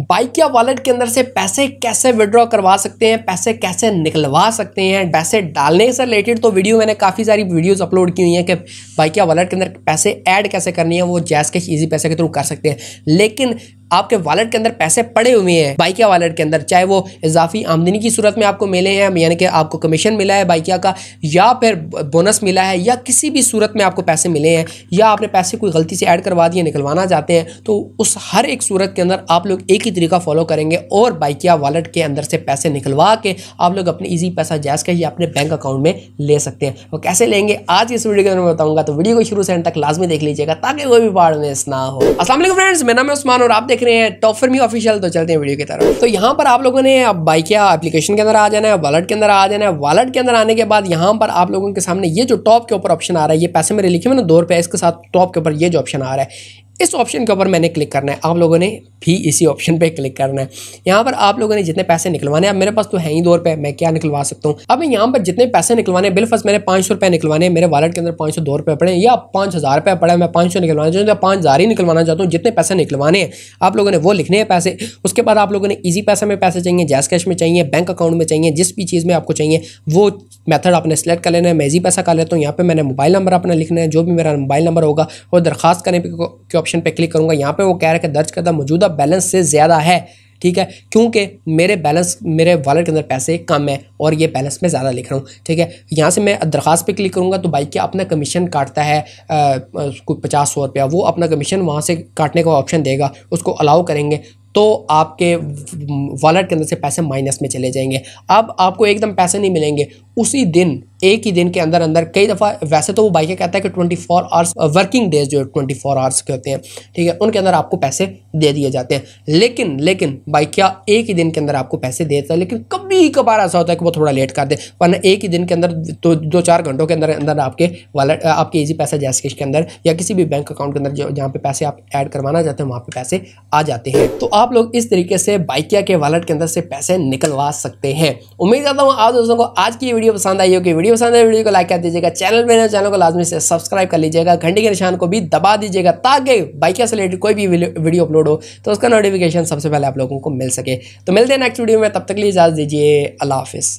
Bykea wallet के अंदर से पैसे कैसे विड्रॉ करवा सकते हैं, पैसे कैसे निकलवा सकते हैं, पैसे डालने से रिलेटेड तो वीडियो मैंने काफ़ी सारी वीडियोस अपलोड की हुई हैं कि बाइक या वॉलेट के अंदर पैसे ऐड कैसे करनी है, वो जैस के ईजी पैसे के थ्रू कर सकते हैं। लेकिन आपके वॉलेट के अंदर पैसे पड़े हुए हैं बाइकिया वॉलेट के अंदर, चाहे वो इजाफी आमदनी की सूरत में आपको मिले हैं, यानी कि आपको कमीशन मिला है बाइकिया का, या फिर बोनस मिला है, या किसी भी सूरत में आपको पैसे मिले हैं, या आपने पैसे कोई गलती से ऐड करवा दिए, निकलवाना चाहते हैं तो उस हर एक सूरत के अंदर आप लोग एक ही तरीका फॉलो करेंगे और बाइकिया वॉलेट के अंदर से पैसे निकलवा के आप लोग अपने ईजी पैसा जैस के ही अपने बैंक अकाउंट में ले सकते हैं। वो कैसे लेंगे, आज इस वीडियो के अंदर मैं बताऊँगा तो वीडियो को शुरू से एंड तक लाजमी देख लीजिएगा, ताकि कोई भी बाढ़ मिस ना हो। असल फ्रेंड्स मेरा नाम है उस्मान और आप देख रहे हैं टॉप फॉर मी ऑफिशियल तो चलते हैं वीडियो की तरफ़। तो यहाँ पर आप लोगों ने अब बाइकिया एप्लीकेशन के अंदर आ जाना है वॉलेट के अंदर आ जाना है। वॉलेट के अंदर आने के बाद यहाँ पर आप लोगों के सामने ये जो टॉप के ऊपर ऑप्शन आ रहा है, ये पैसे मेरे लिखे मैंने दो रुपये इसके साथ टॉप के ऊपर ये जो ऑप्शन आ रहा है इस ऑप्शन के ऊपर मैंने क्लिक करना है। आप लोगों ने भी इसी ऑप्शन पे क्लिक करना है। यहाँ पर आप लोगों ने जितने पैसे निकलवाने हैं मेरे पास तो है ही दो रुपये मैं क्या निकलवा सकता हूँ? अब यहाँ पर जितने पैसे निकलवाने बिल फ़र्स्ट मैंने पाँच सौ रुपये निकलवाने मेरे वॉलेट के अंदर पाँच सौ दो रुपये पड़े या पाँच हज़ार रुपये पड़े मैं पाँच सौ निकलवाना चाहूँ या पाँच हज़ार ही निकलवाना चाहता हूँ, जितने पैसे निकलवाने हैं। आप लोगों ने वो लिखने हैं पैसे। उसके बाद आप लोगों ने ईजी पैसे में पैसे चाहिए जैस कैश में चाहिए बैंक अकाउंट में चाहिए, जिस भी चीज़ में आपको चाहिए, वो मेथड आपने सेलेक्ट कर लेना है। मैं ईजी पैसा कर लेता हूँ। यहाँ पर मैंने मोबाइल नंबर अपना लिखना है, जो भी मेरा मोबाइल नंबर होगा, वो दरखास्त करने के ऑप्शन पे क्लिक करूँगा, यहाँ पे वो कह रहा है कि दर्ज करदा मौजूदा बैलेंस से ज़्यादा है, ठीक है? क्योंकि मेरे बैलेंस मेरे वॉलेट के अंदर पैसे कम है और ये बैलेंस मैं ज़्यादा लिख रहा हूँ, ठीक है? यहाँ से मैं दरख्वास्त पे क्लिक करूँगा तो बाइक क्या अपना कमीशन काटता है कोई पचास सौ रुपया, वो अपना कमीशन वहाँ से काटने का ऑप्शन देगा, उसको अलाउ करेंगे। तो आपके वॉलेट के अंदर से पैसे माइनस में चले जाएँगे। अब आपको एकदम पैसे नहीं मिलेंगे। उसी दिन, एक ही दिन के अंदर अंदर कई दफ़ा, वैसे तो वो बाइक कहता है कि twenty four hours working days जो ट्वेंटी फोर आवर्स के होते हैं, ठीक है, उनके अंदर आपको पैसे दे दिए जाते हैं। लेकिन लेकिन बाइक क्या एक ही दिन के अंदर आपको पैसे देता है? लेकिन कभी कभार ऐसा होता है कि वो थोड़ा लेट कर दे। वरना एक ही दिन के अंदर तो दो चार घंटों के अंदर अंदर आपके वॉलेट आपके ईजी पैसा जैस के अंदर या किसी भी बैंक अकाउंट के अंदर जहाँ पे पैसे आप ऐड करवाना चाहते हैं, वहाँ पे पैसे आ जाते हैं। तो आप लोग इस तरीके से बाइकिया के वॉलेट के अंदर से पैसे निकलवा सकते हैं। उम्मीद करता हूँ आप दोस्तों को आज की वीडियो पसंद आई होगी। वीडियो पसंद है वीडियो को लाइक कर दीजिएगा। चैनल पर चैनल को लाजमी से सब्सक्राइब कर लीजिएगा। घंटे के निशान को भी दबा दीजिएगा ताकि बाइकिया से रिलेटेड कोई भी वीडियो अपलोड हो तो उसका नोटिफिकेशन सबसे पहले आप लोगों को मिल सके। तो मिलते हैं नेक्स्ट वीडियो में। तब तक लिए इजाज़ दीजिए। अल्लाह हाफिज़।